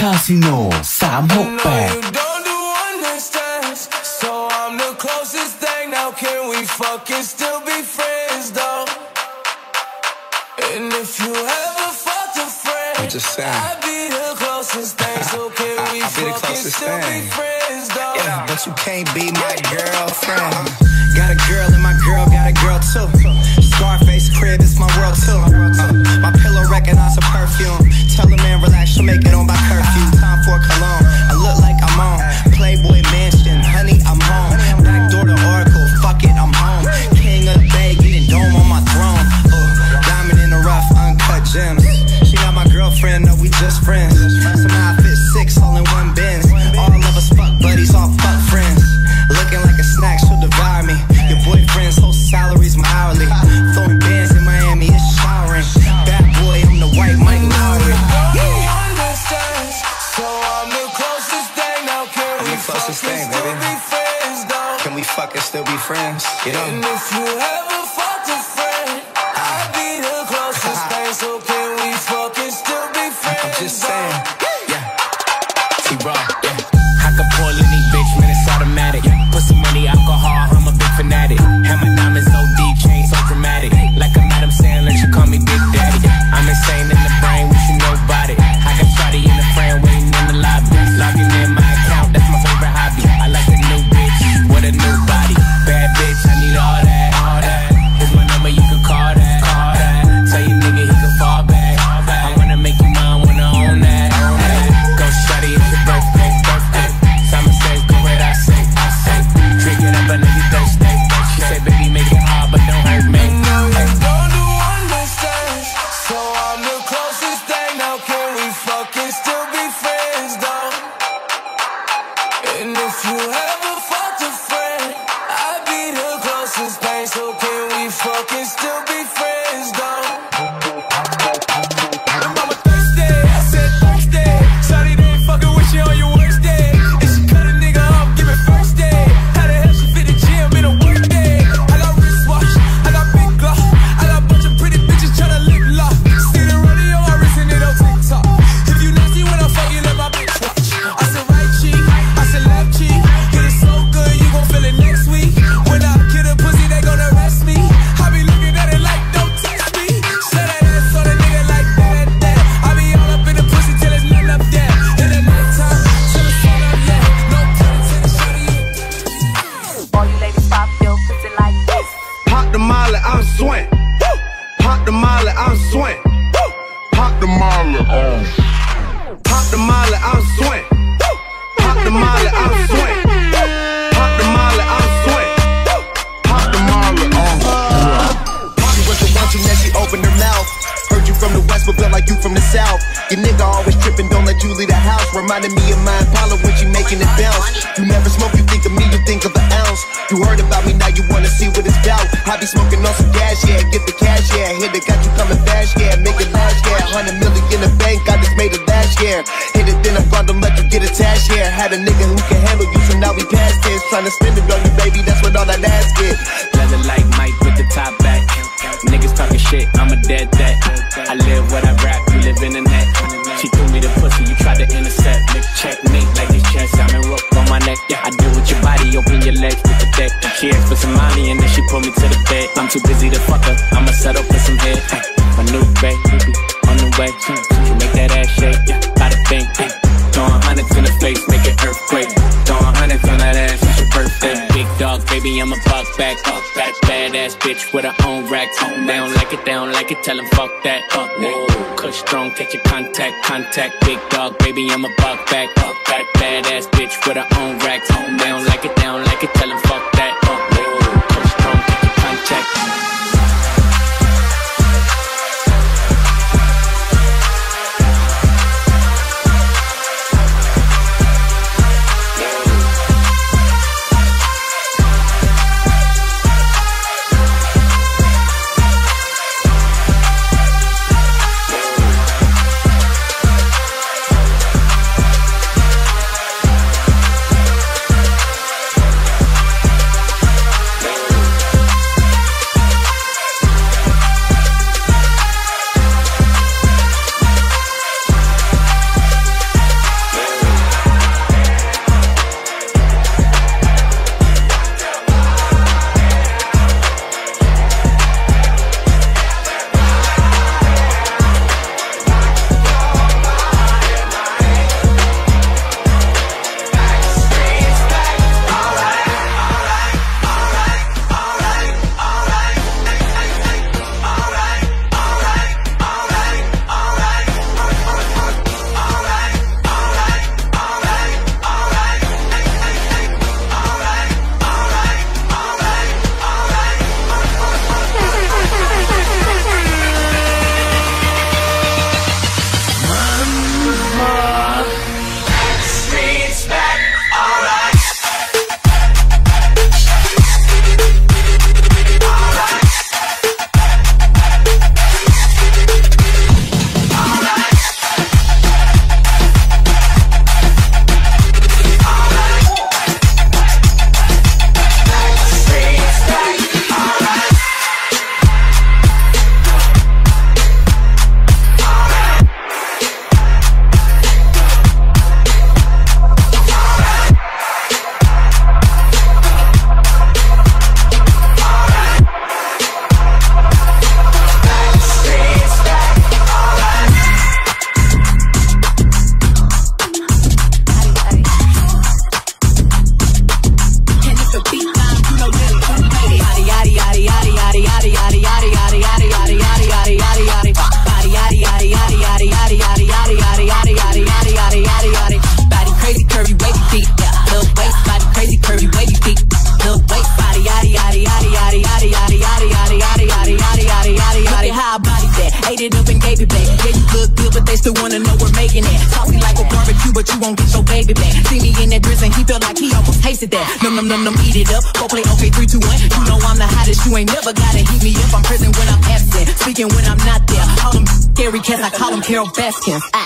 คาสิโน368 Can we fucking still be friends though? And if you ever fucked a friend, I'm just saying. I'd be the closest thing. So can I, I, we I fucking still thing. be friends though? Yeah, but you can't be my girlfriend. Got a girl and my girl got a girl too. Scarface crib, it's my world too. Uh, my pillow recognize a perfume. Tell a man relax, she'll make it on by curfew. Time for cologne. I look like I'm on Playboy Mansion. Honey, I'm home. Back door to Oracle. Fuck it, I'm home. King of the Bay, getting dome on my throne. Uh, diamond in the rough, uncut gems. She not my girlfriend, no, we just friends. Somehow I fit six all in one bin. All of us fuck buddies, all fuck friends. Looking like a snack, she'll devour me boyfriends, host salaries, my hourly. Throwing bands in Miami, it's showering. Bad boy, I'm the white Mike Lowrey. So I'm the closest thing now. Can we closest thing, still be friends? You know? Big dog, baby, I'm a buck back. Buck back. Badass bitch with her own racks. Own they don't like it, they don't like it, tell them fuck that. Fuck that. Kush strong, catch your contact, contact. Big dog, baby, I'm a buck back. Buck back. Badass bitch with her own racks. Own they don't like it, they don't like it, tell them fuck that. I'm Carole Baskin.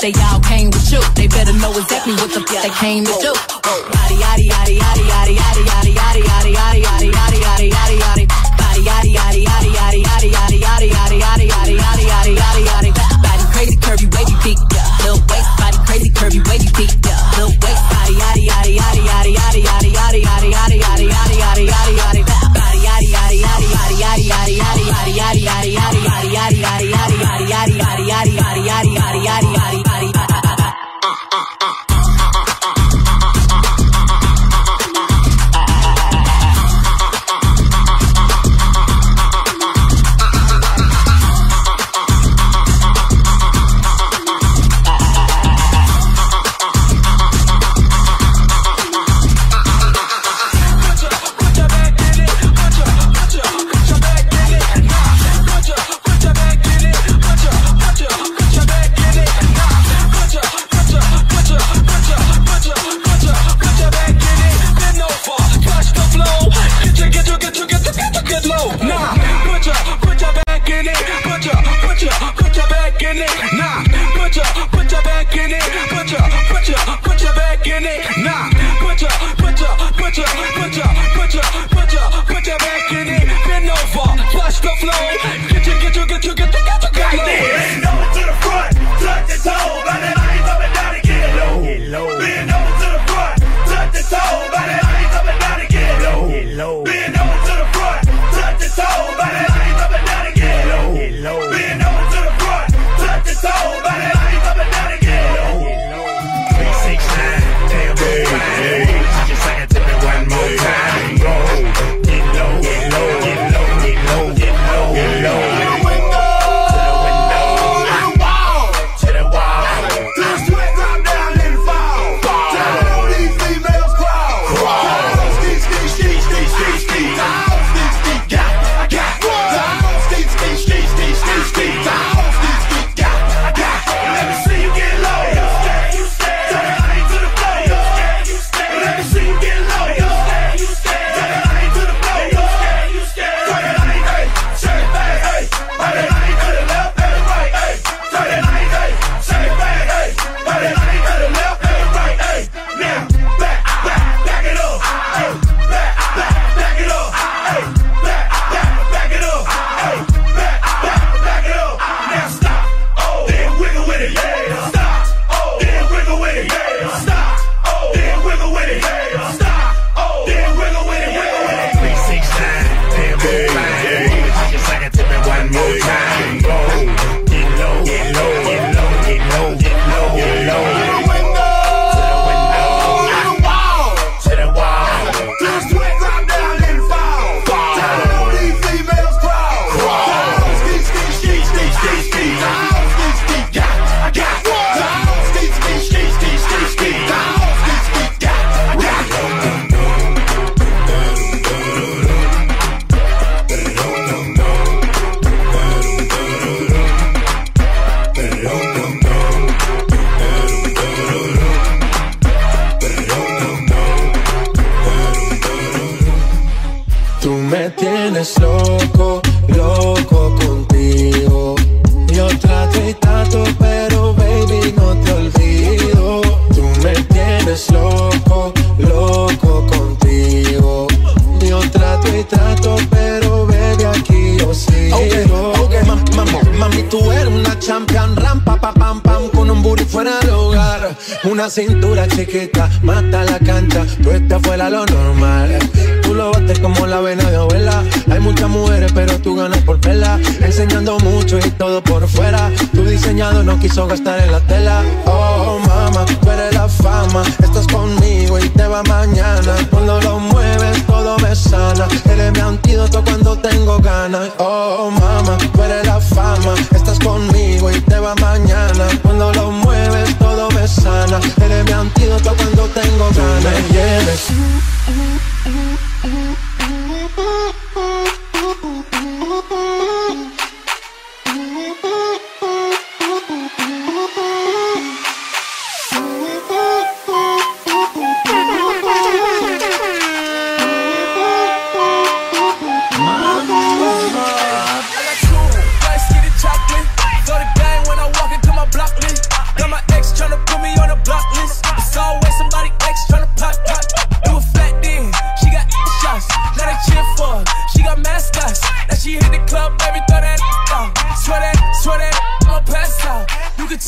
they all came with you. They better know exactly what the fuck they came to do. Yadi yadi yadi yadi yadi yadi yadi yadi yadi yadi yadi yadi yadi yadi yadi. Body yadi yadi yadi yadi yadi yadi yadi yadi yadi yadi yadi yadi yadi yadi. Body crazy curvy wavy peak, little waist. Body crazy curvy wavy peak, little waist. Body yadi yadi yadi yadi yadi yadi yadi yadi yadi. Ganas por vela. Enseñando mucho y todo por fuera. Tu diseñado no quiso gastar en la tela. Oh, mama, tú eres la fama. Estás conmigo y te va mañana. Cuando lo mueves, todo me sana. Eres mi antídoto cuando tengo ganas. Oh, mama, tú eres la fama. Estás conmigo y te va mañana. Cuando lo mueves, todo me sana. Eres mi antídoto cuando tengo ganas. Me lleves. Ooh, ooh, ooh, ooh.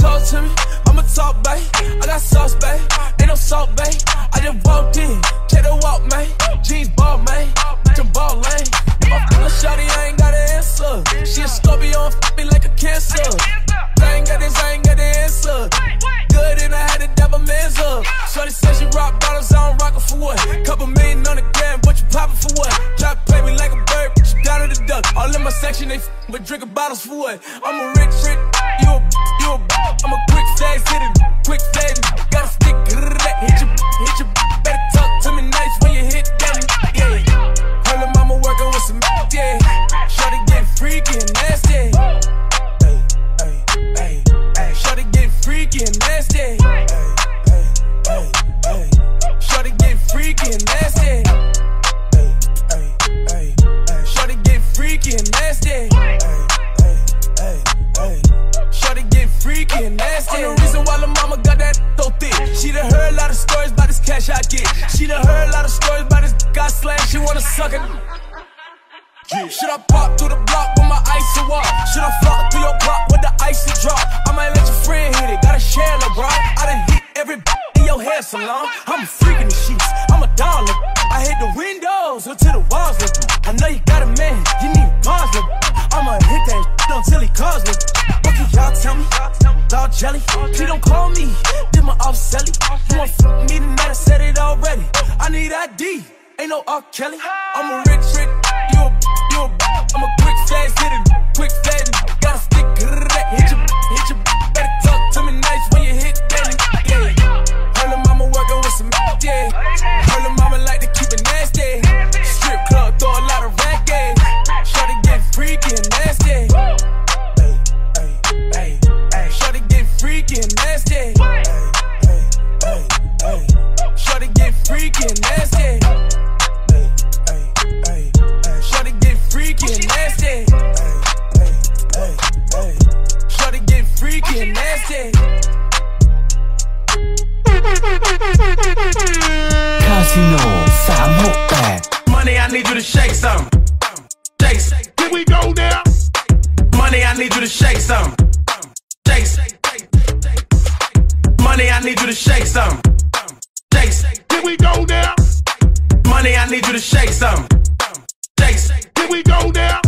Talk to me, I'ma talk, babe. I got sauce, babe. Ain't no salt, babe. I just walked in, check the walk, man. Jeans ball, man. Jump ball lane. My fella shawty, I ain't got an answer. She a Scorpio, f me like a cancer. I ain't got this, I ain't got the answer. Good and I had to dab a man's up. Shorty said she rock bottles, I don't rock for what? Couple million on the gram, but you poppin' for what? Play me like a bird, down to the duck. All in my section, they f but drinking bottles for what? I'm a rich, rich, you a, you a, I'm a quick fast hitter, quick fast, gotta stick, hit you, hit you, better talk to me nice when you hit them, yeah. Her mama working with some yeah. Shorty get freaky and nasty. Ay, ay, ay, ay. Shorty get freaky and nasty. Ay, ay, ay, ay. Shorty get freaky and nasty. And nasty. Ay, ay, ay, ay. Shorty get freaky and nasty. On the reason why the mama got that so thick. She done heard a lot of stories about this cash I get. She done heard a lot of stories about this got slang. She wanna suck it. Should I pop through the block with my ice icy walk? Should I flop through your block with the icy drop? I might let your friend hit it, gotta share LeBron. I done hit every in your hair salon. I'm a freak in the sheets, I'm a dollar. I hit the windows until the walls look. I know you got a man, you need bars look. I'ma hit that until he calls me. What can y'all tell me? Dog jelly, she don't call me. Did my off selly. You want f- me tonight? I said it already. I need ID. Ain't no R. Kelly. I'm a rich, rich, you a, you a, I'm a quick fast hitter, quick fast, gotta stick, getting nasty. Casino 368. Money, I need you to shake some. Shake, shake. Here we go now. Money, I need you to shake some. Shake, shake. Money, I need you to shake some. Shake, shake. Here we go now. Money, I need you to shake some. Shake, shake. Here we go now.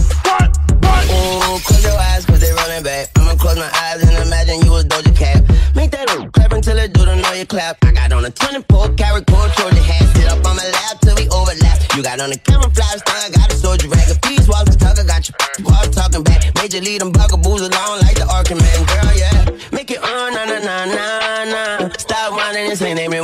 Close my eyes and imagine you was Doja Cat. Make that ooh, clap until it do the know you clap. I got on a 24 karat gold Trojan hat. Sit up on my lap till we overlap. You got on a camouflage thing, I got a soldier rag. A piece walk the talk, I got your walk talking back. Major lead them bugaboos along like the Arkham man. Girl, yeah. Make it on, na na na na na. Stop whining and say name me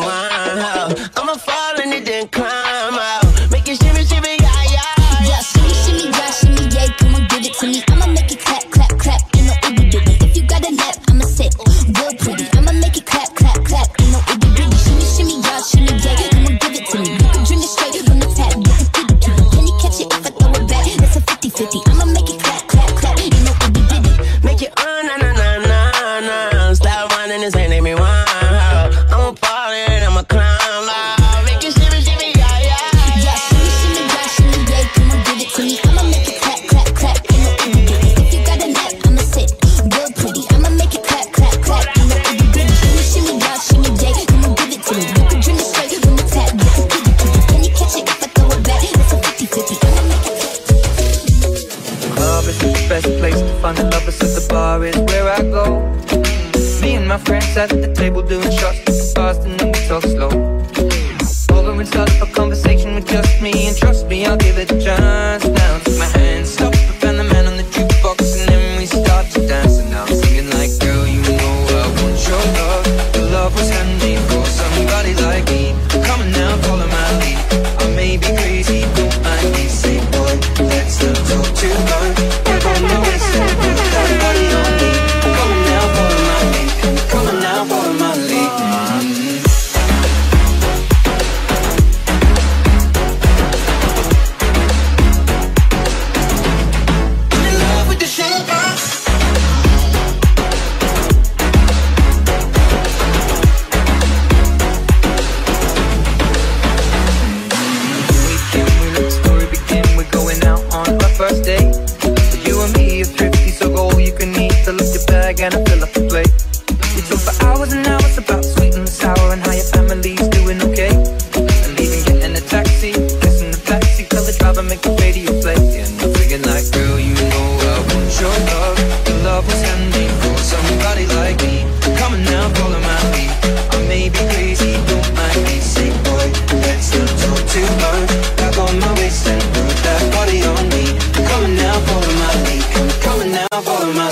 all for my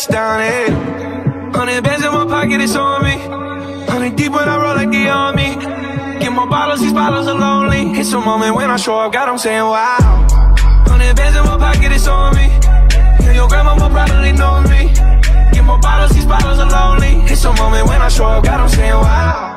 touchdown, eh? Hundred bands in my pocket, it's on me. Hundred deep when I roll like the army. Get more bottles, these bottles are lonely. It's a moment when I show up, God, I'm saying wow. Hundred bands in my pocket, it's on me. Yeah, your grandma will probably know me. Get more bottles, these bottles are lonely. It's a moment when I show up, God, I'm saying wow.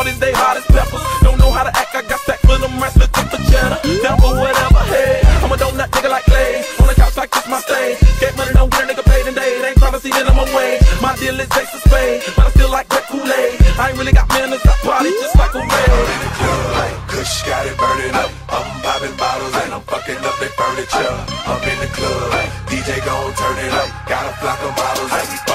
hard as they hot peppers. Don't know how to act, I got stack for them wrestlers, just for cheddar. Down for whatever, hey. I'm a donut nigga like Clay. On the couch like this my stage. Get money, don't get a nigga paid today. They ain't trying to see that I'm away. My deal is Ace of Spade, but I still like that Kool-Aid. I ain't really got manners, I party just like a red. Like Kush got it burning up. I'm popping bottles and I'm fucking up their furniture. I'm in the club, DJ gon' turn it up. Got a flock of bottles and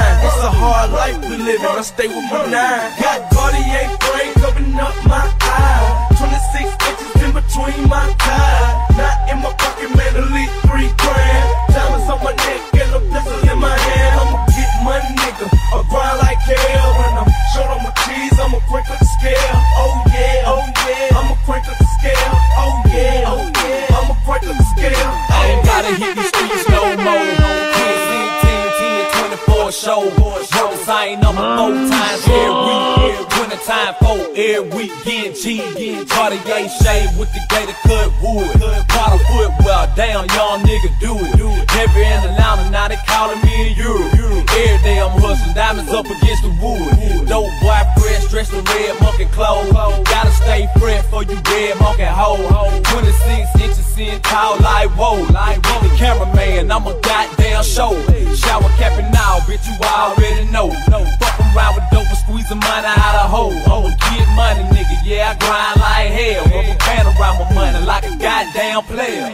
mind. It's a hard life we live in. I stay with my nine. Got Cartier brain covering up my eye. 26 inches in between my thighs. Not in my pocket, man. At least three grand. Diamonds on my neck and a pistol in my hand. I'ma get my nigga. I grind like hell. When I'm short on my cheese, I'ma crank up the scale. Oh yeah, oh yeah. I'ma crank up the scale. Oh yeah, oh yeah. I'ma crank up the scale. I ain't gotta hit these streets no more old boy shows. I ain't four times every week, Winter time, four every weekend. Cheese, getting Cartier shade with the gator cut wood. Bottle foot, well, damn, y'all nigga do it. Every in the line, now they calling me in Europe. Every day I'm hustling diamonds up against the wood. Dope boy, fresh, dressed in red monkey clothes. Gotta stay fresh for you red monkey hoe. 26 inches in tall like whoa. Like whoa. The cameraman, I'm a goddamn show. Shower capping now, bitch, you already know. Fuck around with dope and squeezing money out of hoe. Oh, get money, nigga, yeah, I grind like hell. Rubber band around my money like a goddamn player.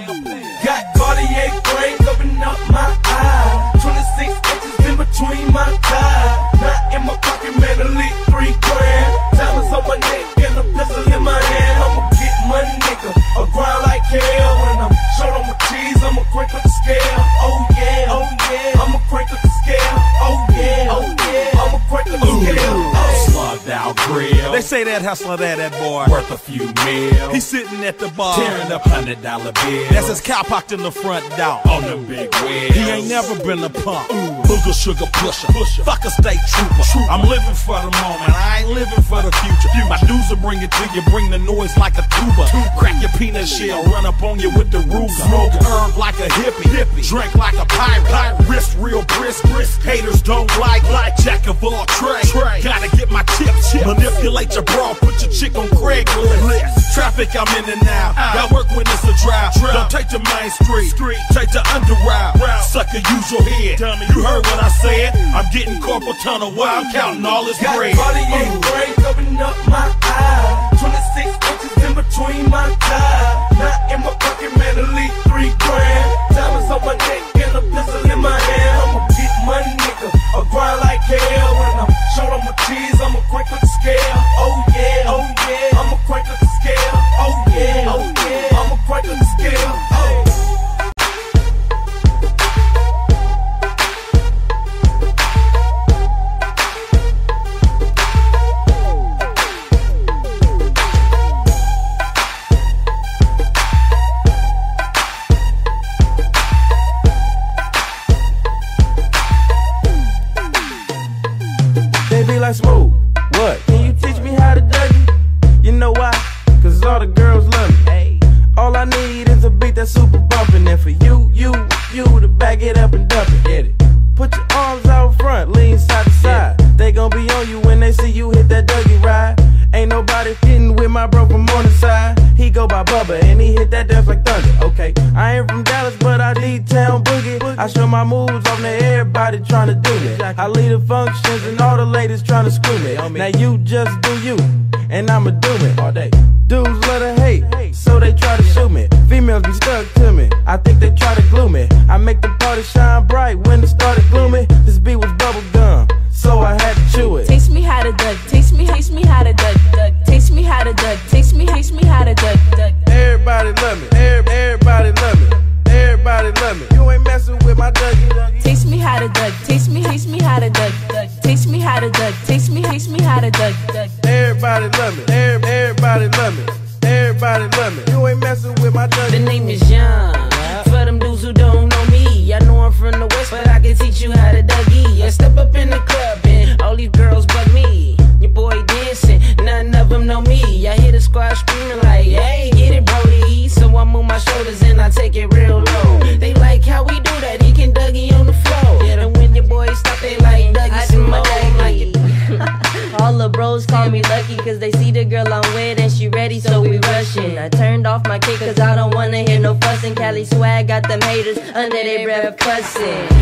Got Cartier frames open up my eye. 26 inches in between my thighs. Not in my pocket, man, elite three grand. Diamonds on my neck and a pistol in my hand. I'ma get money, nigga. I grind like hell. When I'm short on my cheese, I'ma crank up the scale. Oh yeah, oh yeah. I'ma crank up the scale. Oh yeah, oh yeah. I'ma crank up the scale. Oh. Slugged grill. They say that hustler there, that boy. Worth a few mil. He's sitting at the bar. Tearing up hundred dollar bills. That's his cow pocked in the front door. on them big wheels. He ain't never been a punk. Booger sugar pusher. Fuck a state trooper. I'm living for the moment. I ain't living for the future. My dudes will bring it to you. Bring the noise like a tuba. Crack your peanut shell. Run up on you with the Ruger. Smoke herb like a hippie. hippie. Drink like a pirate. Wrist real brisk. Haters don't like. Like jack of all trades. Gotta get my chips. Manipulate your bra. Put your chick on Craigslist. Traffic I'm in and out. Got work when it's a drought. Don't take the main street. Take the under route. Sucker, use your head. You heard what I said. I'm getting carpal tunnel while I'm counting all this Got bread. Cartier frames open up my eye. 26 inches in between my thighs. Not in my pocket, man, elite three grand. Diamonds on my neck and a pistol in my hand. I'ma get money, nigga. I grind like hell. When I'm short on my cheese, I'ma crank up the scale. Oh yeah, oh yeah. I'ma crank up the scale. Oh yeah, oh yeah. I'ma crank up the scale. I show my moves off to everybody trying to do me. I lead the functions and all the ladies trying to screw me. Now you just do you, and I'ma do it all day. Dudes love to hate, so they try to shoot me. Females be stuck to me. I think they try to glue me. I make the party shine bright when it started gloomy. This beat was bubble gum, their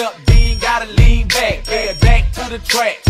step, then gotta lean back. Yeah, back to the track,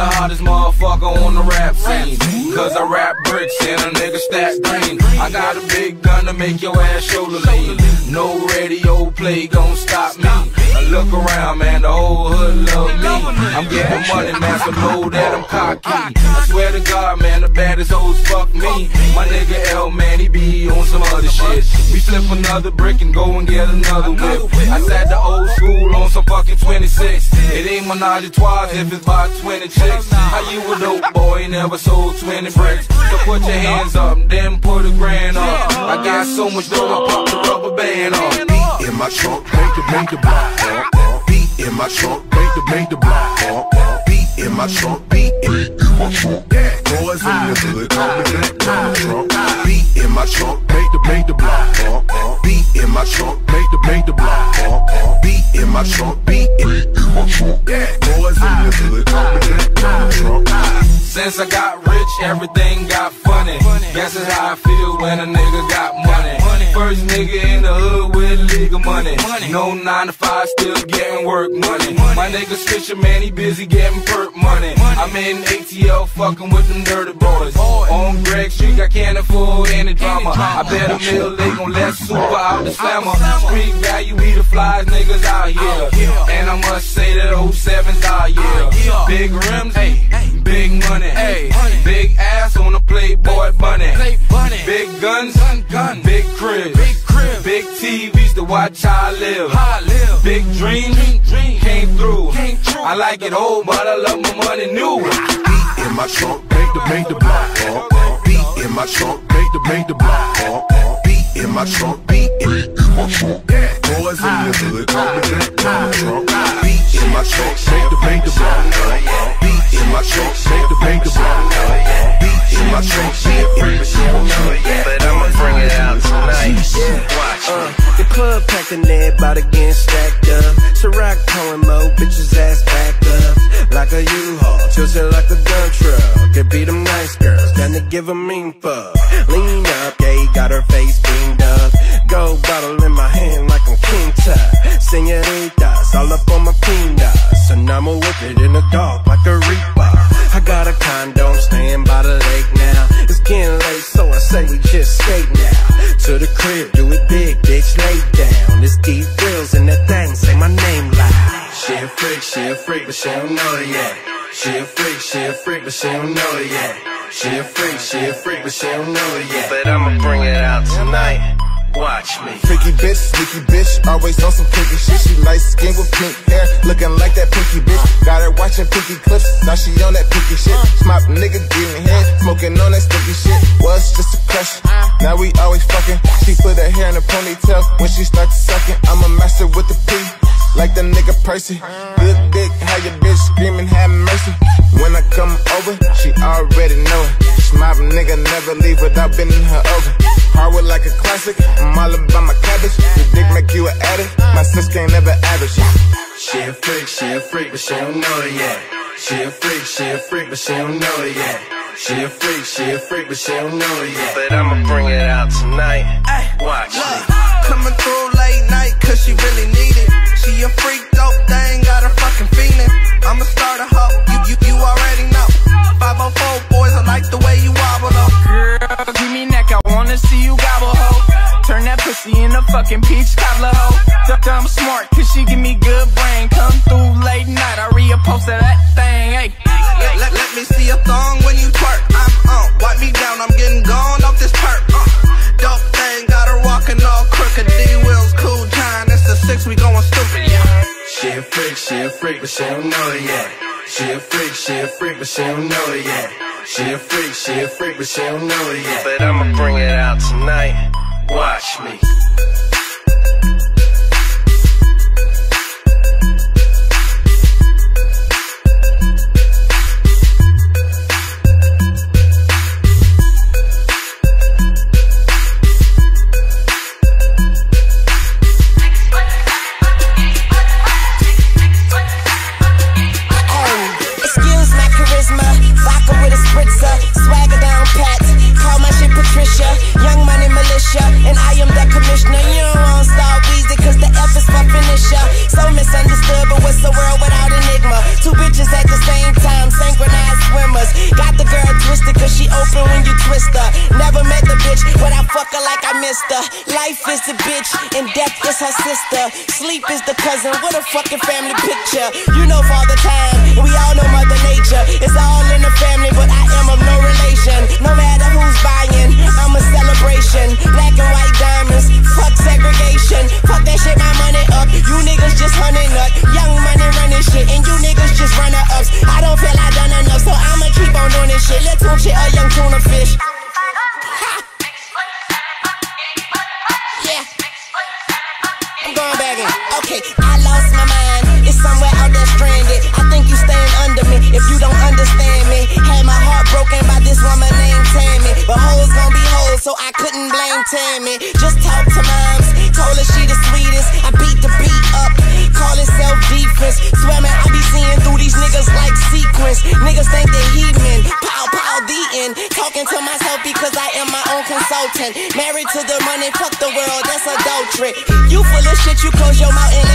the hottest motherfucker on the rap scene. Cause I rap bricks and a nigga stack green. I got a big gun to make your ass shoulder lean. No radio play gon' stop me. I look around, man, the whole hood love me. I'm getting money, man, so know that I'm cocky. I swear to God, man, the baddest hoes fuck me. My nigga L, man, he be on some other shit. We flip another brick and go and get another whip. I sat the old school on some fucking 26. It ain't menage a trois if it's by 20 chicks. How you a dope boy, never sold 20 bricks. So put your hands up, then put a grand up. I got so much dough, I pop the rubber band off. Beat in my trunk, make the make the block. Beat in my trunk, make the make the block. Beat in my trunk, beat in my trunk. Boys in the hood, call me that trunk. Ah. Beat in my trunk, make the make the block. Uh, uh. Beat in my trunk, make the make the block. Uh, beat in my trunk, beat in my trunk. Boys in the hood, call me that trunk. Ah, ah, Since I got rich, everything got funny. Guess that's how I feel when a nigga got money. First nigga in the hood with legal money. No 9 to 5, still getting work money. My nigga Fisher, man, he busy getting perk money. I'm in ATL fucking with them dirty boys. On Greg Street, I can't afford any drama. I bet a mill they gon' let super out the slammer. Street value, we the flies niggas out here. And I must say that 07's out here. Big rims, big money. Big ass on a Playboy bunny. Big guns, big cribs. Big TVs to watch how I live. i live Big dreams came through. I like it old, but I love my money new. Beat in my trunk, make the make the block. Beat in my trunk, make the make the block. Beat in my trunk, beat in my trunk. Boys in the hood, call me that trunk. Beat in my trunk, make the make the block. Beat in my trunk, make the make the block. Beat in my trunk, beat in my trunk. But I'ma bring it out tonight. Watch Uh, the club packed and everybody getting stacked up. Ciroc pouring mo, bitches ass backed up. Like a U-Haul, tilted like a gun truck. Could be them nice girls, down to give a mean fuck. Lean up, all up on my peanuts. And I'ma whip it in the dark like a reaper. I got a condo, staying by the lake now. It's getting late, so I say we just skate now. To the crib, do it big, bitch, lay down. It's deep grills and that thing, say my name. Like shit freak shit freak but she don't know it yet. She a freak, she a freak, but she don't know it yet. She a freak, she a freak, but she don't know it yet. But I'ma bring it out tonight. Watch me. Freaky bitch, sneaky bitch, always on some kinky shit. She light skin with pink hair, looking like that pinky bitch. Got her watching pinky clips, now she on that pinky shit. Smart nigga getting head, smoking on that sticky shit. Was just a crush, now we always fucking. She put her hair in a ponytail when she starts sucking. I'm a master with the P, like the nigga Percy. Good dick, how your bitch screaming, have mercy. When I come over, she already know it. Smart nigga never leave without bending her over. Hardwood like a classic, I'm all about my cabbage. The dick make you an addict, my sis can't never average. She a freak, she a freak, but she don't know it yet. She a freak, she a freak, but she don't know it yet. She a freak, she a freak, but she don't know it yet. But I'ma bring it out tonight. Watch me. Coming through late night cause she really need it. She a freak dope thing, got her fucking feeling. I'ma start a hoe, you, you, you already know. 504 boys, I like the way you wobble though. Girl, give me neck, I wanna see you gobble ho. Turn that pussy in a fucking peach cobbler ho. Duck, I'm smart, cause she give me good brain. Come through late night, I repost that thing, hey. Let, let, let me see a thong when you twerk. I'm on, wipe me down, I'm getting freak, but she don't know it yet. She a freak, she a freak, but she don't know it yet. She a freak, she a freak, but she don't know it yet. But I'ma bring it out tonight. Watch me. Cousin, what a fucking family picture. You know Father Time, Married to the money, fuck the world, that's adultery. You full of shit, you close your mouth and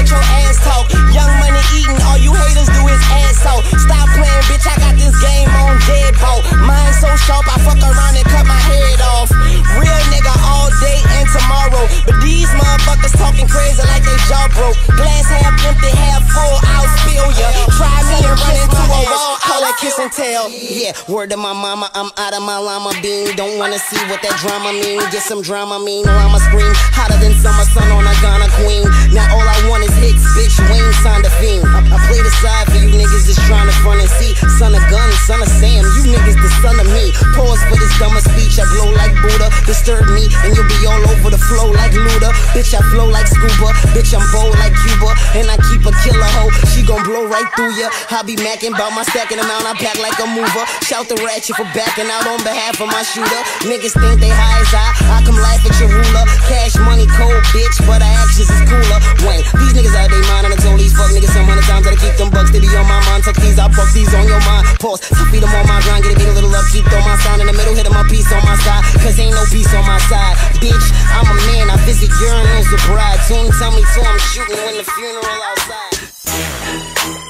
Yeah, word to my mama, I'm out of my llama bean. Don't wanna see what that drama mean. Get some drama mean, or I'ma scream hotter than summer sun on a Ghana queen. Now all I want is hits, bitch. Wayne signed a fiend. I, I play the side for you niggas that's trying to front and see. Son of gun, son of Sam, you niggas the son of me. Pause for this dumber speech. I blow like Buddha. Disturb me, and you'll be all over the flow like Luda. Bitch, I flow like scuba. Bitch, I'm bold like Cuba. And I keep a killer hoe. She gon' blow right through ya. I be macking about my stacking amount. I pack like a mover. Shout the ratchet for backing out on behalf of my shooter. Niggas think they high as I. I come laugh at your ruler. Cash money cold, bitch, but our actions is cooler. Wayne, these niggas out they mind. And I told these fuck niggas some hundred times that I keep them bucks to be on my mind. Tuck these, I buck these on your mind. Pause. I feed them on my grind. Get a beat a little up. Keep throw my sign in the middle. Hit my piece on my side. Cause ain't no peace on my side. Bitch, I'm a man. I visit urinals with bride. Soon tell me to I'm shooting when the funeral outside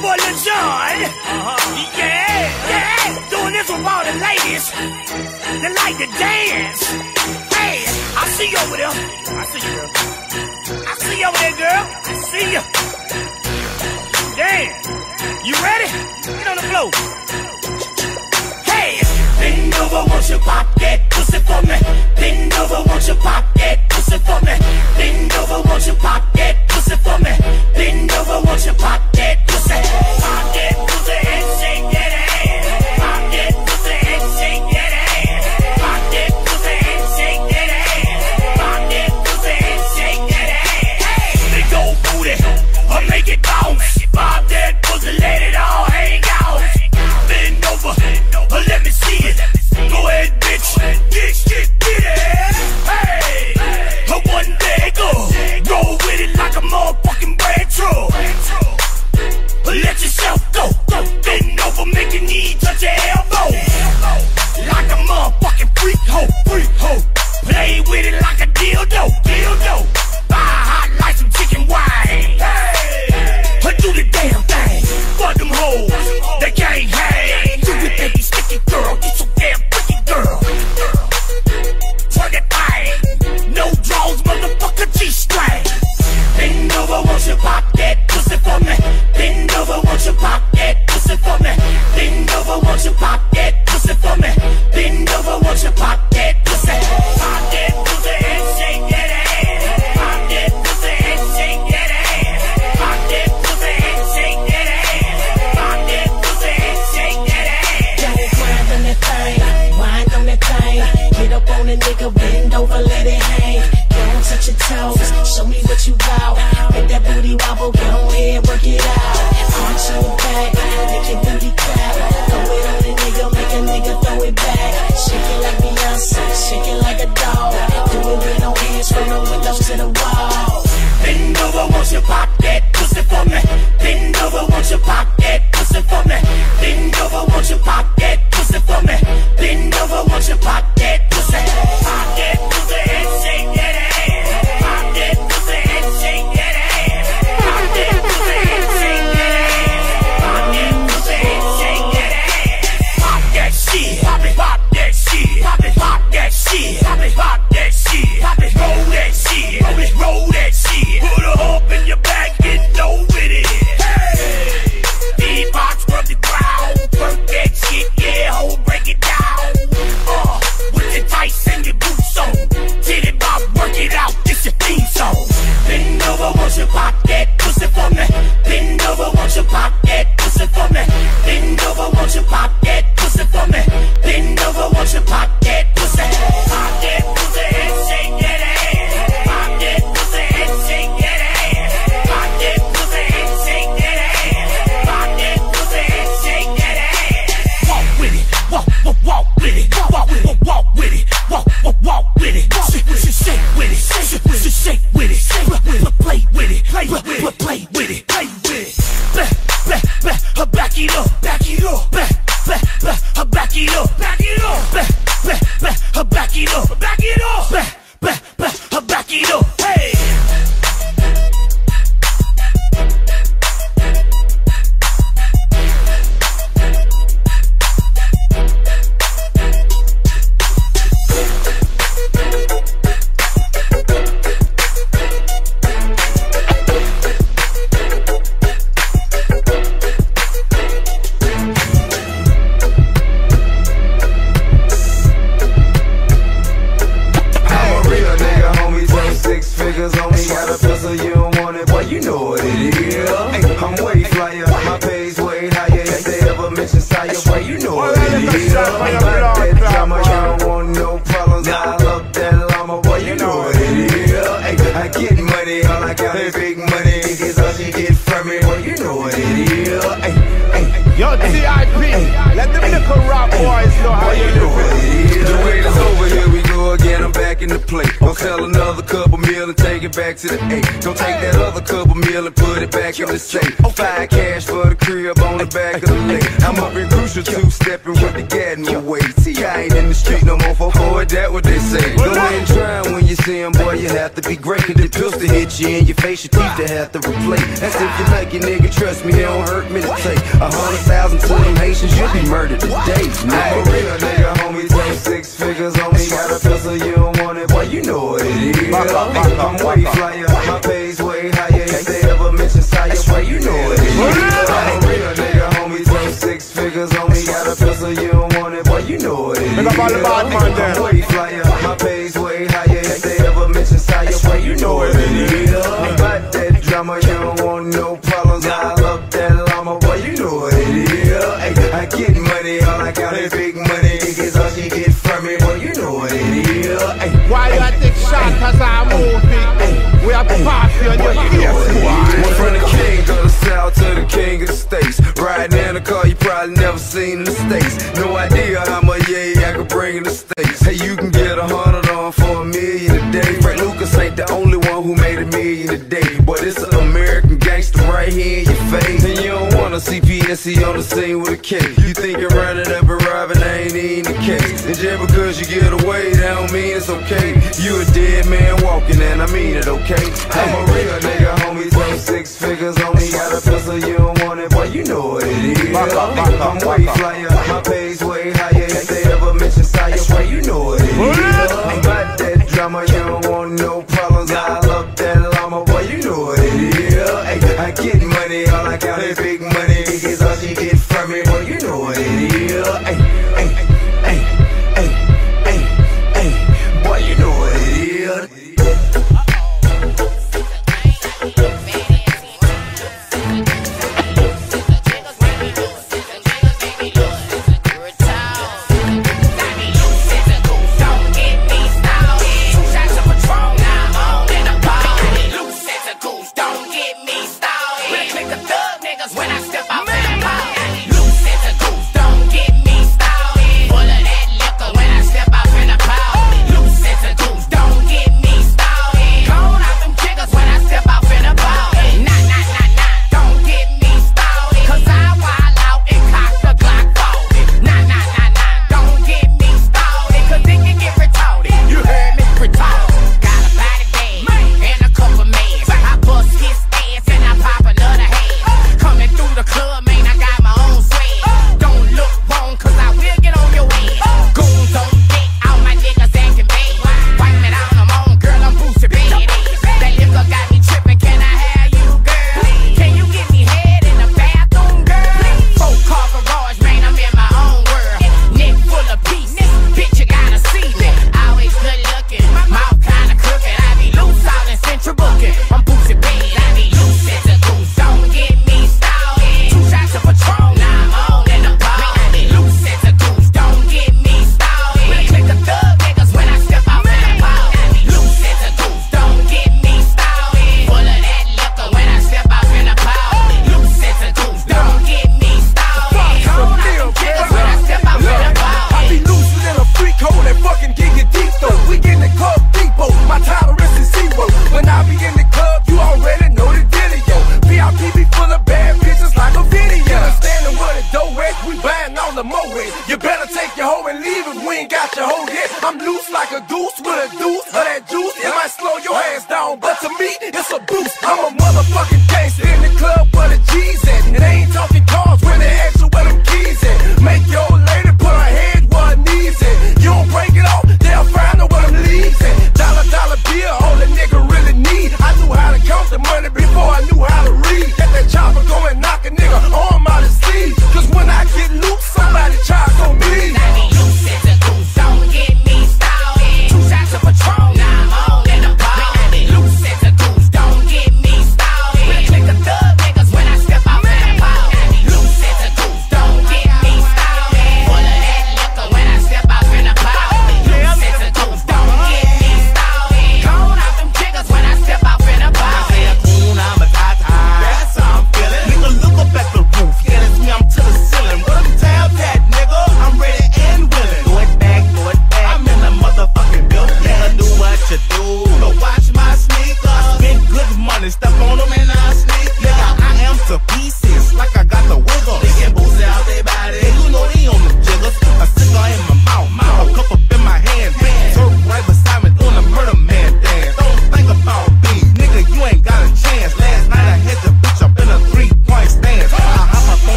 full of John. Uh-huh. Yeah, yeah. Doing this with all the ladies They like to dance. Hey, I see you over there. I see you, girl. I see you over there, girl. I see you. Damn. You ready? Get on the floor. Hey. Bend over, won't you pop that pussy for me? Bend over, won't you pop that pussy for me? Bend over, won't you pop that pussy for me? Bend over, won't you pop that pussy? Pop that pussy and shake that ass. a. That's if you like it, nigga. Trust me, it don't hurt me to take a hundred thousand to them Haitians. You'll be murdered today, nigga. For real, nigga, homie, take six figures on me. Got a pistol, you don't want it, boy. You know what it is. My, my, my, I'm way flyer, my pay's way higher. If they ever mention sire, boy, you know what it is. For real, nigga, homie, take six figures on me. Got a pistol, you don't want it, boy. You know it? it is. I'm way flyer. llama, you don't want no problems. I love that llama, boy, you know what it is. I, get money, all I got is big money. It's all she get from me, boy, you know what it is. Why you take shot cause I move it? We have to pop you on your feet. Went from the king of the south to the king of the states. Riding in a car you probably never seen in the states. No idea how much yay I could bring in the states. Hey, you can get a hundred on for a million a day. Frank Lucas ain't the only one who made a million your face. And you don't wanna see on the scene with a case. You think you're running up and robbing, I ain't even the case. And just because you get away, that don't mean it's okay. You a dead man walking, and I mean it, okay? I'm a real nigga, homie, so six figures on me. Got a pistol, you don't want it, boy, you know what it is. I'm way flyer, my pay's way higher. If they ever mention Sire, boy, you know what it is. I'm about that drama, you don't want no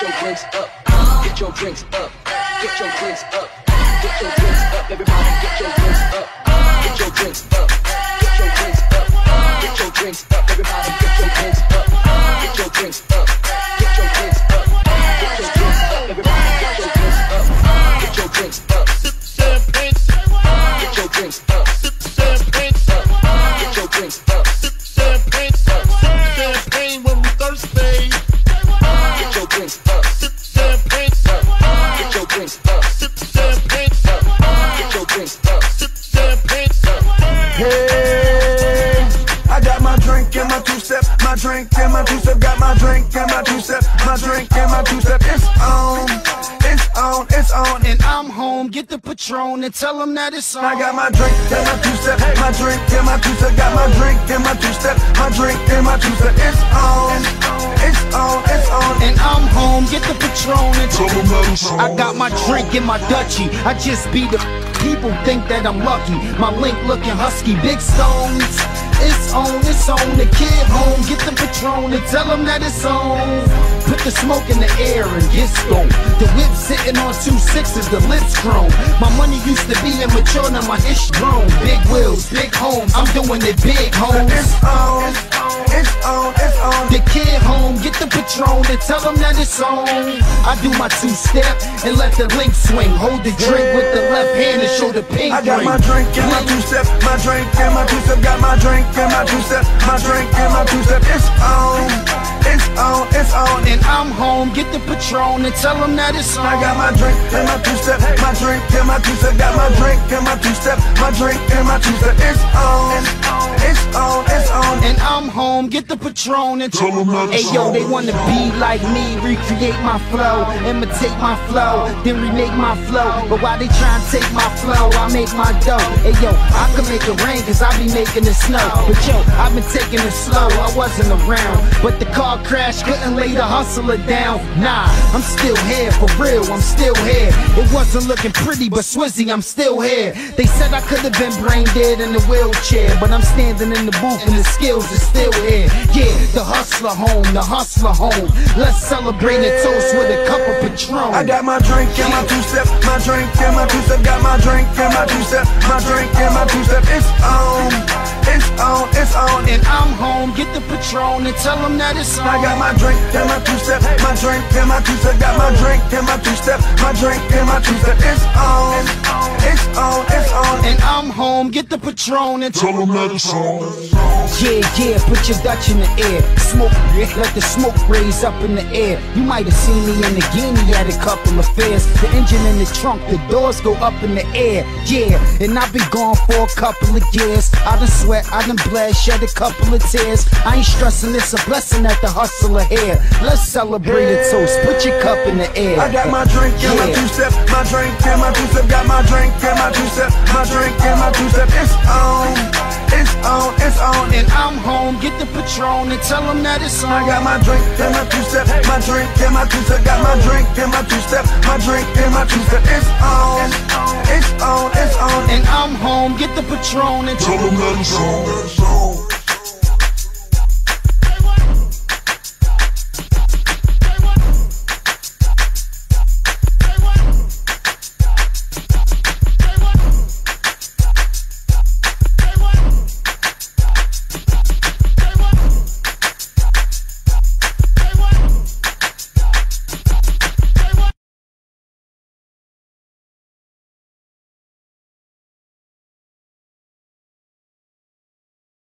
get your drinks up. Get your drinks up. Get your drinks up. Get your drinks up, everybody get your drinks up. Get your drinks up. Get your drinks up. Get your drinks up, everybody get your drinks Patron and tell them that it's on. I got my drink and my two step, my drink and my two step, got my drink and my two step, my drink and my two step. It's on, it's on, it's on, and I'm home. Get the Patron and tell them that it's on. I got my drink in my Dutchie. I just be the people think that I'm lucky. My link looking husky, big stones. It's on, it's on. The kid home, get the Patron and tell them that it's on. Put the smoke in the air and get stoned. The whip sitting on two sixes, the lips grown. My money used to be immature, now my ish grown. Big wheels, big homes, I'm doing it big, homes. It's on, it's on, it's on. The kid home, get the Patron and tell them that it's on. I do my two step and let the link swing. Hold the drink with the left hand and show the pink I got ring. my drink and my two step, my drink and my two step, got my drink and my two step, my drink and my two step. It's on, it's on, it's on, and I'm home. Get the Patron and tell them that it's on. I got my drink and my two step, my drink and my two step, got my drink and my two step, my drink and my two step. It's on, it's on, it's on, and I'm home. Get the Patron and tell them that Hey yo, they wanna be like me, recreate my flow, imitate my flow, then remake my flow. But while they try and take my flow, I make my dough. Hey yo, I can make it rain cause I be making it snow. But yo, I've been taking it slow, I wasn't around. But the car crash couldn't lay the hustler down. Nah, I'm still here, for real, I'm still here. It wasn't looking pretty, but Swizzy, I'm still here. They said I could have been brain dead in the wheelchair, but I'm standing in the booth and the skills are still here. Yeah, the hustler home, the hustler home. Let's celebrate and toast with a cup of Patron. I got my drink and my two step, my drink and my two step, got my drink and my two step, my drink and my two step. It's on, it's on, it's on, and I'm home. Get the Patron and tell them that it's on. I got my drink and my two step, my drink and my two step, got my drink and my two step, my drink and my two step. It's on, it's on, it's on, and I'm home. Get the Patron and tell them that it's on. Yeah, yeah, put your Dutch in the air. Smoke, let the smoke raise up in the air. You might have seen me in the Ghini at a couple of fairs. The engine in the trunk, the doors go up in the air. Yeah, and I've been gone for a couple of years. I done sweat, I done bled, shed a couple of tears. I ain't stressing, it's a blessing that the hustler here. Let's celebrate a toast. Put your cup in the air. I got my drink and my two step, my drink and my two step, got my drink and my two step, my drink and my two step. It's on, it's on, it's on, and I'm home. Get the Patron and tell them that it's on. I got my drink and my two step, my drink and my two step, got my drink and my two step, my drink and my two step. It's on, it's on, it's on, and I'm home. Get the Patron and tell them that it's on.